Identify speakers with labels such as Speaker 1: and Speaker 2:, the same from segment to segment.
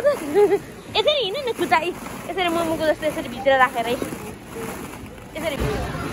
Speaker 1: यसरी हिँड्नु न खुचाइ यसरी मोमोको जस्तो यसरी भित्र राखेर है यसरी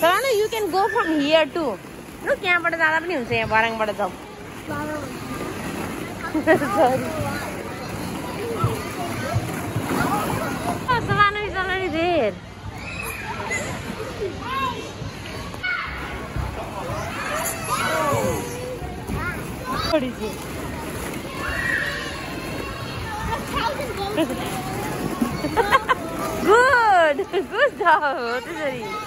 Speaker 1: तर you can go from here to लु त्यहाँबाट जाँदा पनि हुन्छ यहाँ बराङबाट जाउँ सरी Savannah is already there. What is it? Good! Good job! What is it?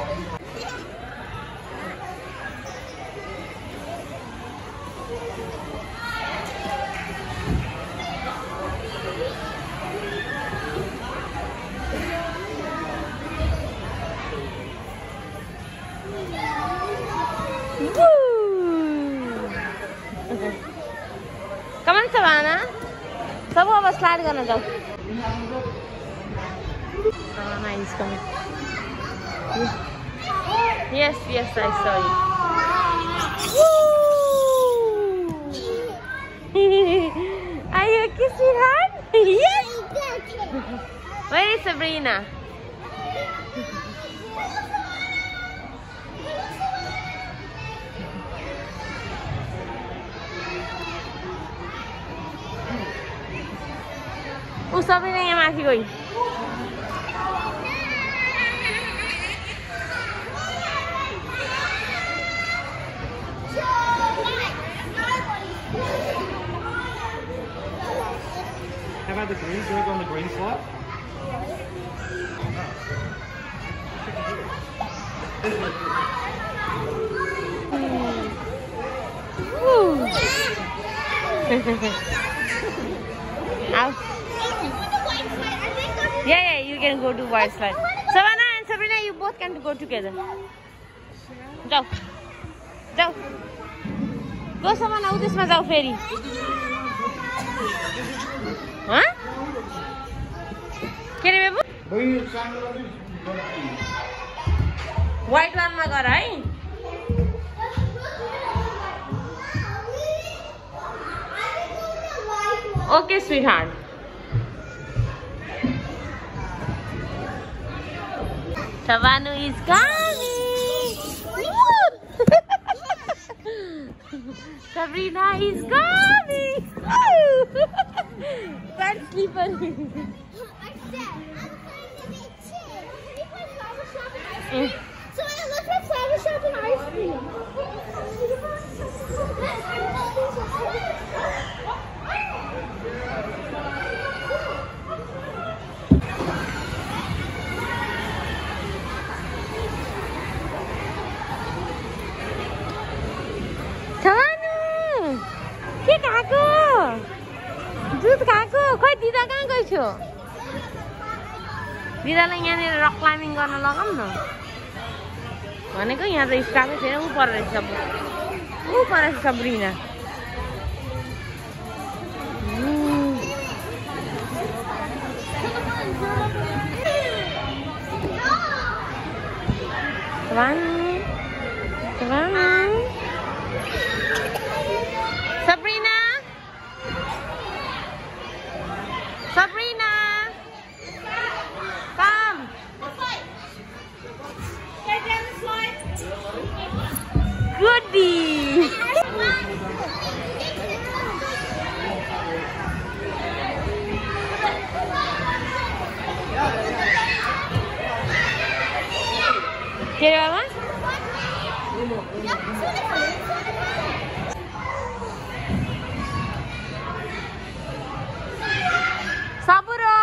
Speaker 1: Come on, Savannah. सब अब स्लाइड गर्न जाऊ Savannah is coming. Yes, yes, I saw you. Are you kissing her? yes. Where is Sabrina? usapin na.
Speaker 2: How about the greens? Do go on the green
Speaker 1: slot? can go to white slide. Savannah and Sabrina, you both can go together. जाऊ जाऊ गो सामान आऊ त्यसमा जाऊ फेरि हँ? के अरे बेबु वाइट वानमा गर है okay sweet heart Savanu is coming! Sabrina is coming! Can't sleep on Mm.
Speaker 3: So I
Speaker 1: दिदा कहाँ गइ थियो दिदालाई यहाँनिर रक क्लाइम्बिङ गर्न लगाऊँ न। भनेको यहाँ त स्टाफै छैन ऊ पर रहेछ ऊ पर रहेछ Sabrina um. Dari mama? Saburo.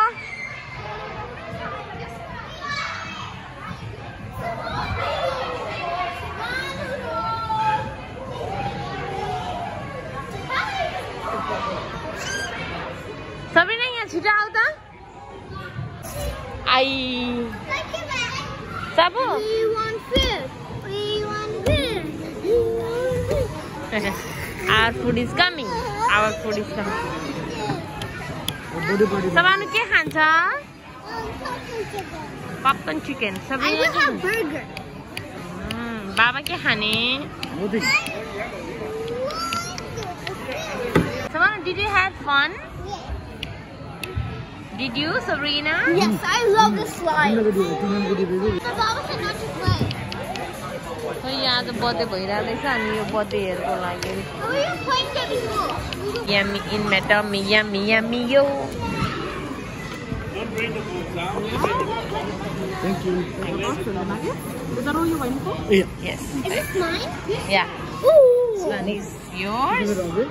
Speaker 1: Sabrina, ya sudah
Speaker 3: auta. Ai. food.
Speaker 1: Our food is coming. Our food is coming.
Speaker 2: Body body.
Speaker 1: सबानु के खान्छ
Speaker 3: Um, popcorn chicken.
Speaker 1: Popcorn chicken
Speaker 3: I
Speaker 1: सबै
Speaker 3: will have burger.
Speaker 1: बाबा के खाने
Speaker 2: Body.
Speaker 1: सबानु did you have fun
Speaker 2: ko dito.
Speaker 3: The Baba said not to play.
Speaker 1: खै यहाँ त birthday भइरहेको रहेछ अनि यो बर्थडेहरूको लागि
Speaker 3: But we were playing that before.
Speaker 1: Yummy in मेटमी yummy yummy yo
Speaker 2: Thank you. Yeah.
Speaker 1: Yes
Speaker 3: Is this mine?
Speaker 1: या
Speaker 3: Ooh.
Speaker 1: This one is
Speaker 2: Give
Speaker 1: yours
Speaker 2: it over.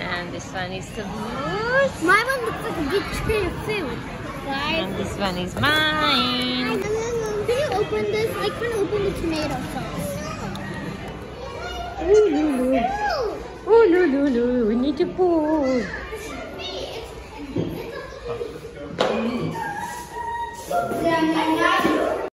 Speaker 1: And this one is Sabu's
Speaker 3: My one looks like a big tray of food. Guys.
Speaker 1: and this one is mine.
Speaker 3: Can you open this? I can open the tomato sauce.
Speaker 1: Ooh, Lulu. Ooh, Lulu, we need to poo.
Speaker 3: Yeah,